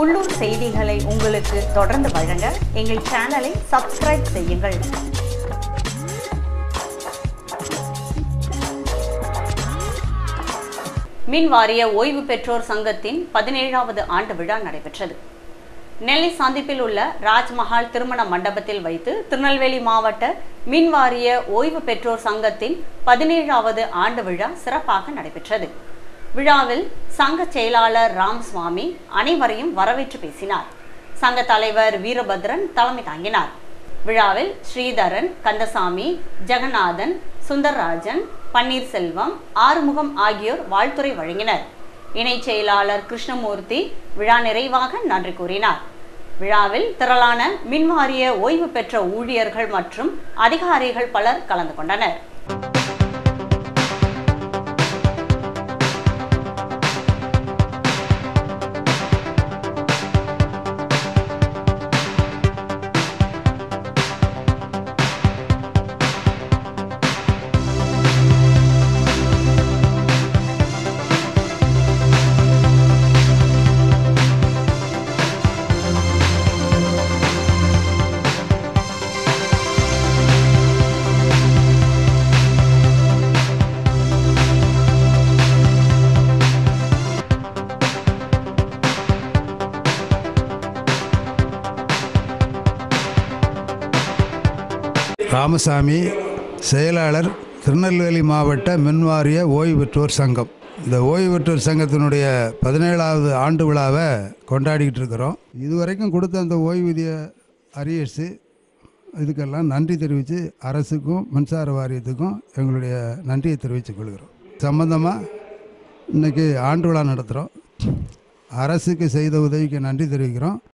உள்ளூர் செய்திகளை உங்களுக்கு தொடர்ந்து வழங்க எங்கள் சேனலை சப்ஸ்கிரைப் செய்யுங்கள். மின் வாரிய ஓய்வு பெற்றோர் சங்கத்தின் பதினேழாவது ஆண்டு விழா நடைபெற்றது. நெல்லை சந்திப்பில் உள்ள ராஜ்மஹால் திருமண மண்டபத்தில் வைத்து திருநெல்வேலி மாவட்ட மின் வாரிய ஓய்வு பெற்றோர் சங்கத்தின் பதினேழாவது ஆண்டு விழா சிறப்பாக நடைபெற்றது. விழாவில் சங்க செயலாளர் ராமசுவாமி அனைவரையும் வரவேற்று பேசினார். சங்க தலைவர் வீரபத்ரன் தலைமை தாங்கினார். விழாவில் ஸ்ரீதரன் கந்தசாமி ஜெகநாதன் சுந்தர்ராஜன் பன்னீர்செல்வம் ஆறுமுகம் ஆகியோர் வாழ்த்துரை வழங்கினர். இணைச் செயலாளர் கிருஷ்ணமூர்த்தி விழா நிறைவாக நன்றி கூறினார். விழாவில் திரளான மின்வாரிய ஓய்வு பெற்ற ஊழியர்கள் மற்றும் அதிகாரிகள் பலர் கலந்து கொண்டனர். ராமசாமி செயலாளர் திருநெல்வேலி மாவட்ட மின்வாரிய ஓய்வு பெற்றோர் சங்கம். இந்த ஓய்வு பெற்றோர் சங்கத்தினுடைய பதினேழாவது ஆண்டு விழாவை கொண்டாடிக்கிட்டு இருக்கிறோம். இதுவரைக்கும் கொடுத்த அந்த ஓய்வூதிய அரியர்ஸு இதுக்கெல்லாம் நன்றி தெரிவித்து அரசுக்கும் மின்சார வாரியத்துக்கும் எங்களுடைய நன்றியை தெரிவித்துக் கொள்கிறோம். சம்பந்தமாக இன்றைக்கி ஆண்டு விழா நடத்துகிறோம் அரசுக்கு செய்த உதவிக்கு நன்றி தெரிவிக்கிறோம்.